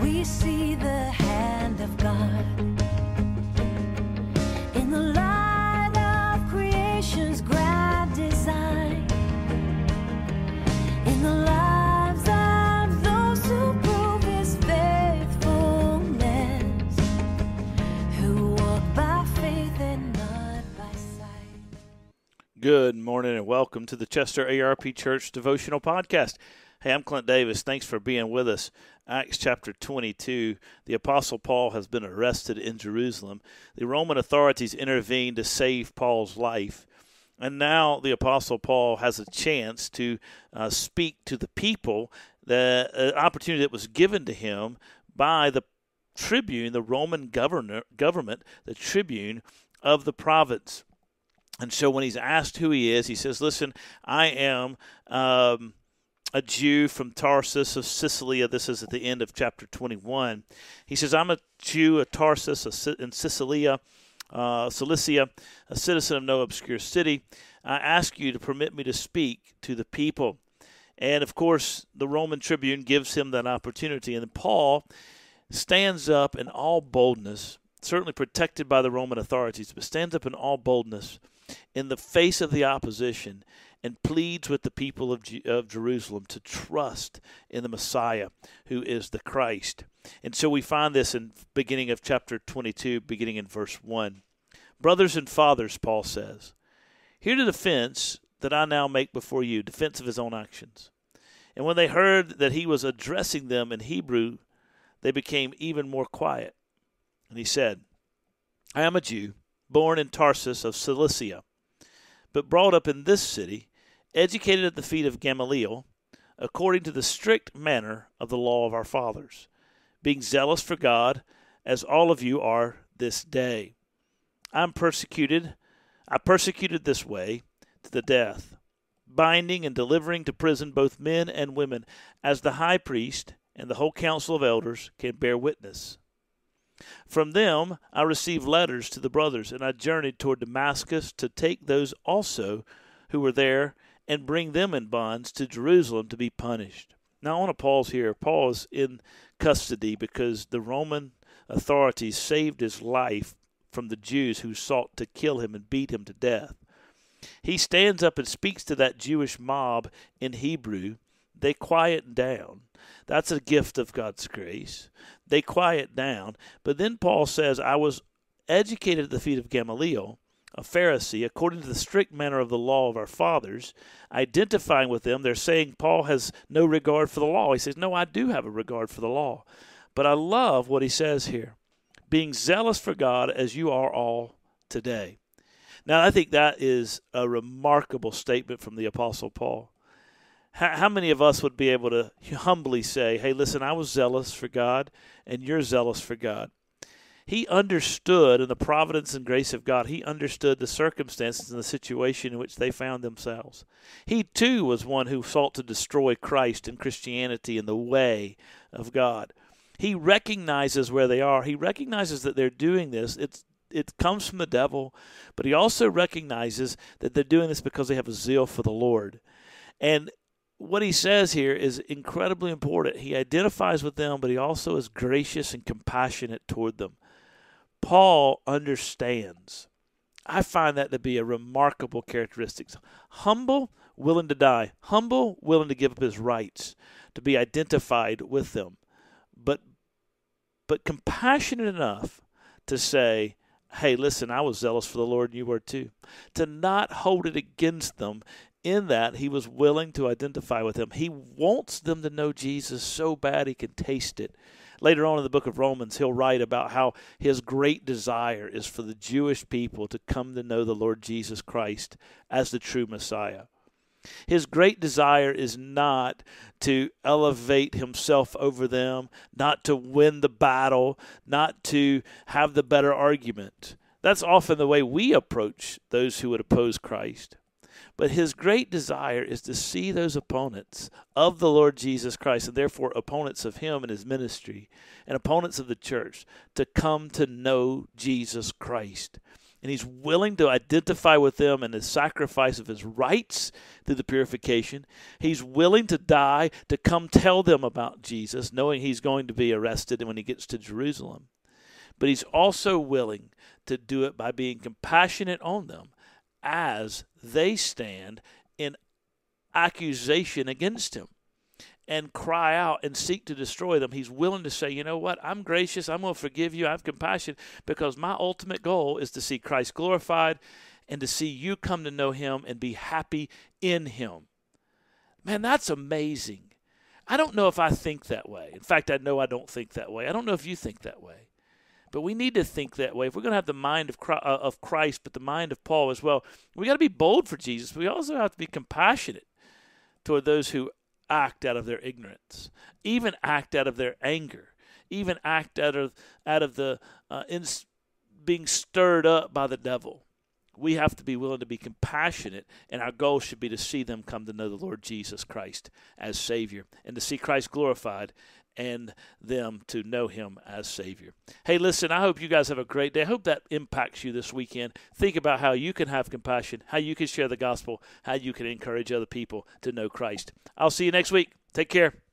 we see the hand of God in the light of creation's grand design, in the lives of those who prove His who walk by faith and not by sight. Good morning and welcome to the Chester ARP Church Devotional Podcast. Hey, I'm Clint Davis. Thanks for being with us. Acts chapter 22. The Apostle Paul has been arrested in Jerusalem. The Roman authorities intervened to save Paul's life. And now the Apostle Paul has a chance to uh, speak to the people, the uh, opportunity that was given to him by the tribune, the Roman governor, government, the tribune of the province. And so when he's asked who he is, he says, Listen, I am um, a Jew from Tarsus of Sicilia. This is at the end of chapter 21. He says, I'm a Jew of Tarsus in Sicilia, uh, Cilicia, a citizen of no obscure city. I ask you to permit me to speak to the people. And of course, the Roman tribune gives him that opportunity. And Paul stands up in all boldness, certainly protected by the Roman authorities, but stands up in all boldness in the face of the opposition and pleads with the people of, of Jerusalem to trust in the Messiah who is the Christ. And so we find this in beginning of chapter 22 beginning in verse 1. Brothers and fathers, Paul says, hear the defense that I now make before you, defense of his own actions. And when they heard that he was addressing them in Hebrew, they became even more quiet. And he said, I am a Jew, born in Tarsus of Cilicia, but brought up in this city, educated at the feet of Gamaliel, according to the strict manner of the law of our fathers, being zealous for God, as all of you are this day. I am persecuted, I persecuted this way to the death, binding and delivering to prison both men and women, as the high priest and the whole council of elders can bear witness. From them I received letters to the brothers, and I journeyed toward Damascus to take those also who were there and bring them in bonds to Jerusalem to be punished. Now I want to pause here. Paul is in custody because the Roman authorities saved his life from the Jews who sought to kill him and beat him to death. He stands up and speaks to that Jewish mob in Hebrew. They quiet down. That's a gift of God's grace. They quiet down. But then Paul says, I was educated at the feet of Gamaliel, a Pharisee, according to the strict manner of the law of our fathers, identifying with them. They're saying Paul has no regard for the law. He says, No, I do have a regard for the law. But I love what he says here being zealous for God as you are all today. Now, I think that is a remarkable statement from the Apostle Paul. How, how many of us would be able to humbly say, Hey, listen, I was zealous for God, and you're zealous for God? He understood in the providence and grace of God, he understood the circumstances and the situation in which they found themselves. He too was one who sought to destroy Christ and Christianity in the way of God. He recognizes where they are. He recognizes that they're doing this. It's it comes from the devil, but he also recognizes that they're doing this because they have a zeal for the Lord. And what he says here is incredibly important. He identifies with them, but he also is gracious and compassionate toward them. Paul understands. I find that to be a remarkable characteristic. Humble, willing to die. Humble, willing to give up his rights, to be identified with them. But but compassionate enough to say, hey, listen, I was zealous for the Lord and you were too. To not hold it against them in that he was willing to identify with them. He wants them to know Jesus so bad he can taste it. Later on in the book of Romans, he'll write about how his great desire is for the Jewish people to come to know the Lord Jesus Christ as the true Messiah. His great desire is not to elevate himself over them, not to win the battle, not to have the better argument. That's often the way we approach those who would oppose Christ. But his great desire is to see those opponents of the Lord Jesus Christ, and therefore opponents of him and his ministry, and opponents of the church, to come to know Jesus Christ. and he's willing to identify with them in the sacrifice of his rights through the purification. He's willing to die to come tell them about Jesus, knowing he's going to be arrested when he gets to Jerusalem. But he's also willing to do it by being compassionate on them as they stand in accusation against him and cry out and seek to destroy them. He's willing to say, you know what, I'm gracious, I'm going to forgive you, I have compassion, because my ultimate goal is to see Christ glorified and to see you come to know him and be happy in him. Man, that's amazing. I don't know if I think that way. In fact, I know I don't think that way. I don't know if you think that way. But we need to think that way. If we're going to have the mind of uh, of Christ, but the mind of Paul as well, we got to be bold for Jesus. We also have to be compassionate toward those who act out of their ignorance, even act out of their anger, even act out of out of the uh, in, being stirred up by the devil. We have to be willing to be compassionate, and our goal should be to see them come to know the Lord Jesus Christ as Savior and to see Christ glorified and them to know him as Savior. Hey, listen, I hope you guys have a great day. I hope that impacts you this weekend. Think about how you can have compassion, how you can share the gospel, how you can encourage other people to know Christ. I'll see you next week. Take care.